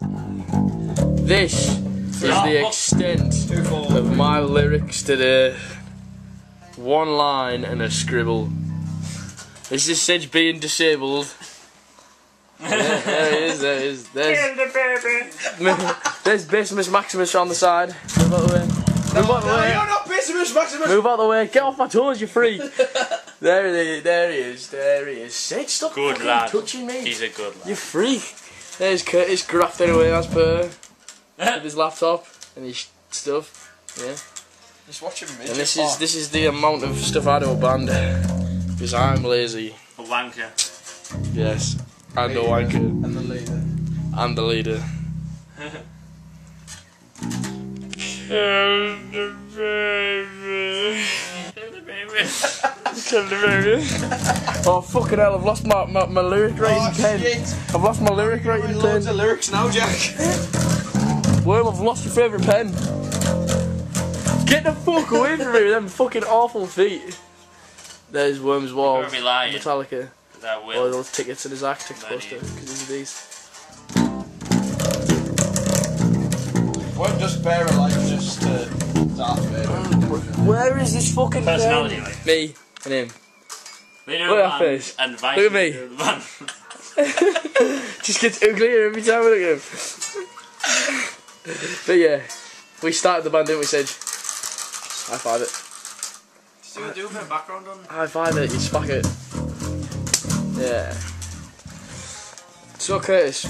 This is the extent of my lyrics today. One line and a scribble. This is Sedge being disabled. Yeah, there he is, there he is. There's, there's Basimus Maximus on the side. Move out the way. Move out the No, way. you're not Maximus Maximus. Move out the way. Get off my toes, you freak. there he is, there he is, there he is. Sedge, stop Good fucking lad. touching me. He's a good lad. You freak. There's Curtis grafting away as per with his laptop and his stuff. Yeah. Just watching me. And this is this is the amount of stuff I do a band because I'm lazy. A wanker. Yes. And a wanker. And the leader. And the leader. oh fucking hell! I've lost my, my, my lyric writing Oh pen. shit. I've lost my lyric writing Writing pen. loads of lyrics now, Jack. Worm, I've lost your favourite pen. Get the fuck away from me with them fucking awful feet. There's Worm's wall. You're lying. Metallica. That All oh, those tickets in his Arctic poster is. because he's a beast. Won't just bear a life just to Darth Vader. Where is this fucking Personality, pen? like. Me and him. Leader Look at the that face. And vice Look at me. leader of. Just gets uglier every time I look at him. but yeah, we started the band, didn't we, Sedge? High five it. Do a do a bit of background on. High five it, you smack it. Yeah. So Curtis,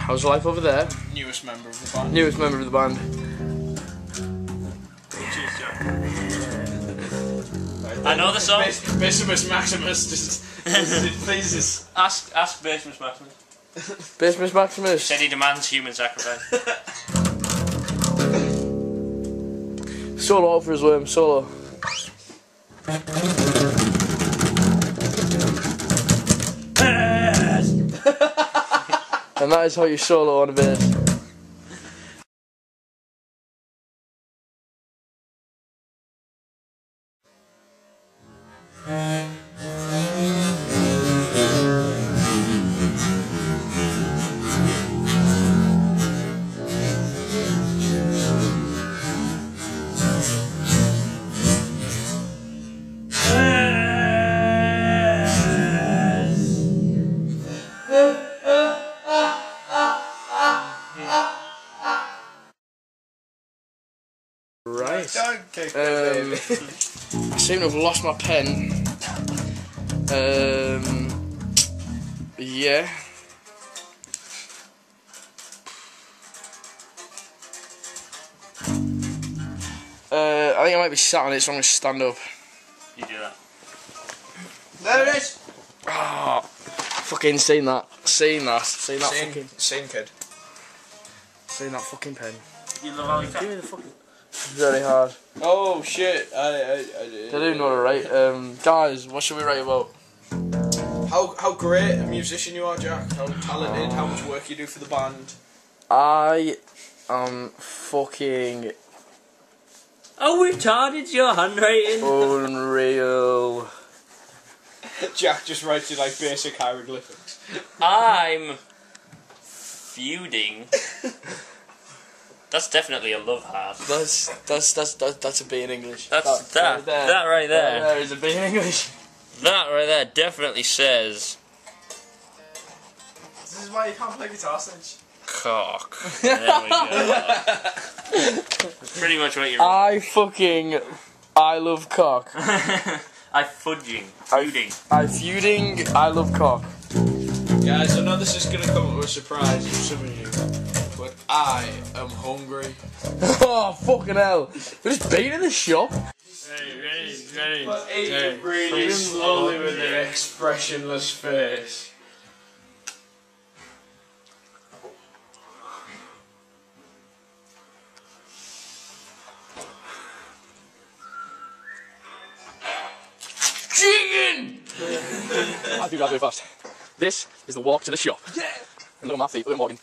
how's life over there? Newest member of the band. Newest member of the band. Cheers, John. I know the song. Bas- Maximus Maximus just, just it pleases. Ask, ask Basimus Maximus. Business Maximus. Said he demands human sacrifice. Solo out for his worm, solo. and that is how you solo on a bass. Right. Don't kick Um. I seem to have lost my pen. Um, yeah. Uh, I think I might be sat on it, so I'm gonna stand up. You do that. There it is. Ah, fucking seen that, seen that, seen that Same, fucking, same kid. seen that fucking pen. You love Alley Give me the fucking. Very hard. Oh shit! I, I, I, I do know to write. Um, guys, what should we write about? How how great a musician you are, Jack. How talented. How much work you do for the band. I am fucking How retarded's your handwriting? unreal. Jack just writes it like basic hieroglyphics. I'm feuding. That's definitely a love heart. That's that's that's that's, that's a B in English. That's that. right there. That right That there. there is a B in English. That right there definitely says This is why you can't play guitar, Cinch. cock. There we go. Pretty much what you're. I fucking I love cock. I fudging. I- Feuding. I feuding. I love cock. Guys, I know this is gonna come as a surprise to some of you, but I am hungry. oh fucking hell! We just been in the shop. But eating really slowly with an expressionless face. Chicken. I do that very fast. This is the walk to the shop. Yeah. And look at my feet. Look at Morgan.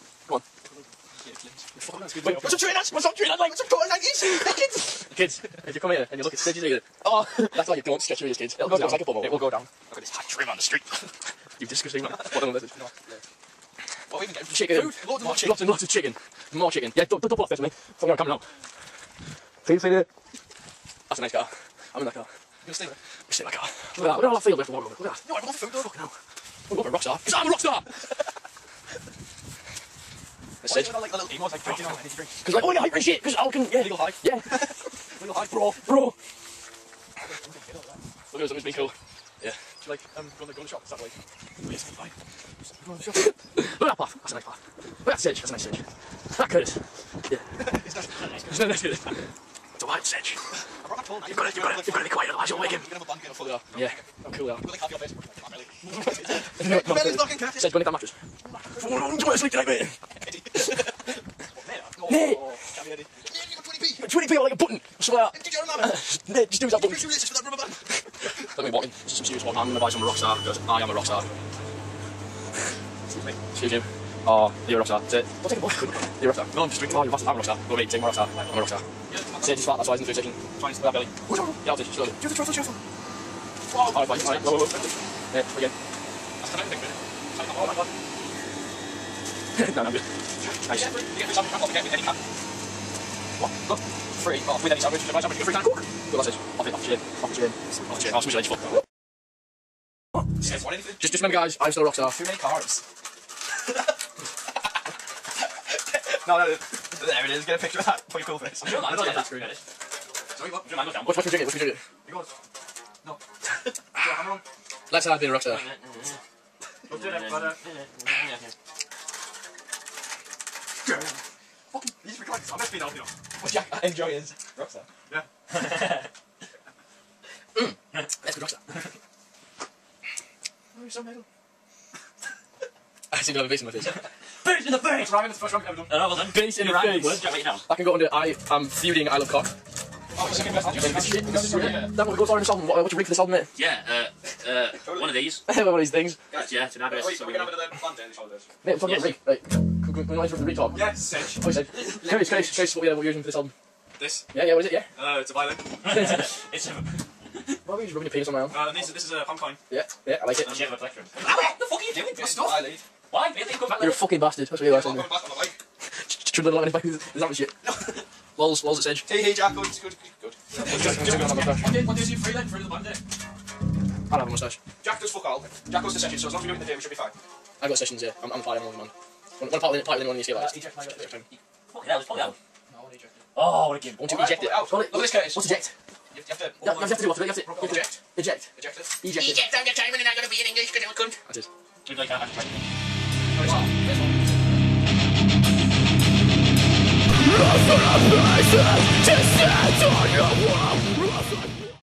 Come on. Wait, what's up, that? What's up, doing that? Like, what's up, doing that? Kids, kids, if you come here and you look at Stedgy's ear, oh, that's why you don't stretch your ears, kids. It'll go down like a bubble. It will go down. Look at this hot trim on the street. You've disgusting man. What a message. What are we even getting? Chicken. Food? Loads more chicken. Lots and lots of chicken. More chicken. Yeah, double, off this, mate. Something coming out. See, see there? That's a nice car. I'm in that car. You're stay there. Stay in my car. Look at that. Look at all that field left to walk over. Look at that. No, I want the food. Fucking hell. I'm a rock star. Because I'm a rock star! That's Why it. is it like the little emos like drinking on energy drink? Because like, oh yeah, hyper shit. Because I can, yeah. Legal high. Yeah. Legal high. bro, bro. Look at something's been cool. Yeah. Do you like um, go on the, the shop? Is that like? Yes, fine. Look at that path. That's a nice path. Look at that sedge. That's a nice sedge. That good. Yeah. It's not nice. That's that's good. It's a wild sedge. You've got to, you've got to, you've got to be quiet, otherwise you'll wake him. Yeah. I'm cool now. No, no, no. Oh, no, I'm trying to sleep tonight, mate. Nate. Oh, can't be Eddie. You got 20p. 20 people like a button. I swear. Nate, just do that button. Let me walk in. This is Some serious one. I'm going to buy some Rockstar because I am a Rockstar. Excuse me. Excuse you. Oh, you're a Rockstar. That's it. Don't take a book. You're a Rockstar. No, I'm just drinking. Oh, you're a Rockstar. I'm a Rockstar. Go away, take my Rockstar. I'm a Rockstar. Yeah, Say just flat, that's why I isn't food section. Fine. Look that belly. Yeah, I'll take it slowly. Do the truffle shuffle. Alright, fine. Alright, go, go, go. Yeah, again. That's kind of thing, really. Oh my god. no, no, I'm good. Nice. You get free sandwich, can't get with any can. What? Look. Free. Oh, with any sandwich, you get free cook. Good, that's it. Off it, off chin. Off chin. Edge, fuck. Says what, anything? Just, just remember, guys, I'm still a Rockstar. Too many carbs. No, no, there it is. Get a picture of that. Put your cool face. I don't know, I don't know that screen. Sorry, what? Mine goes down. What's, what's we? What's we drinking? You go on. No. Is your hammer on? Let's have being a Rockstar. Let's do it, brother. Fucking, these recordings, I'm not being out, you know. What Jack enjoy is Rockstar. Yeah. Let's be Rockstar. Oh, you're so middle. I seem to have a face in my face. Face in the face! Ryan, it's the first round I've ever done. No, no, well done. Face in the face. Words, Jack, write it. I can go under I am feuding I love cock. Oh, you're second best. You're second best. Yeah. That one goes on in this album. What, what's your ring for this album, mate? Yeah, uh, uh, one of these. One of these things. That's, yeah, it's an address. Wait, we're gonna have another plan day in the holidays. Mate, I'm talking Yes. about rig. Right. Can, can, can we rise from the rig top? Yeah, Sedge. Oh, you said. Curtis, Curtis, Curtis, what, we- what are you using for this album? This. Yeah, yeah, what is it? Yeah. Uh, it's a violin. It's a Why are you rubbing your penis on my arm? Uh, this, this is a palm coin. Yeah, yeah, I like it. shape of a plectrum. What the fuck are you doing? What's stuff? I lead. Why? Really? Come back You're a later. fucking bastard. That's what you I'm are saying. going back on the bike. Should the line in back is that shit. Lols, lols at Sedge. Hey, hey, Jack. Good, good, good. I What day, what day is you free then? Free to the band day? don't have a mustache. Jack does fuck all. Jack goes to sessions, so as long as we do it in the day, we should be fine. I got sessions, yeah. I'm, I'm a party animal, man. One, one party, party animal in the escape like this. Fucking hell, just pull it out. Oh, what a game. I want to eject it. out. Call Look at this, Curtis. What's eject? You have to. No, no, you have to do what? You have to, you have to Eject. eject. Eject it. Eject it. Eject, I'm your time and I'm gonna be in English because ah, I'm a cunt. That's it. We'd like that. Actually. To set on your wall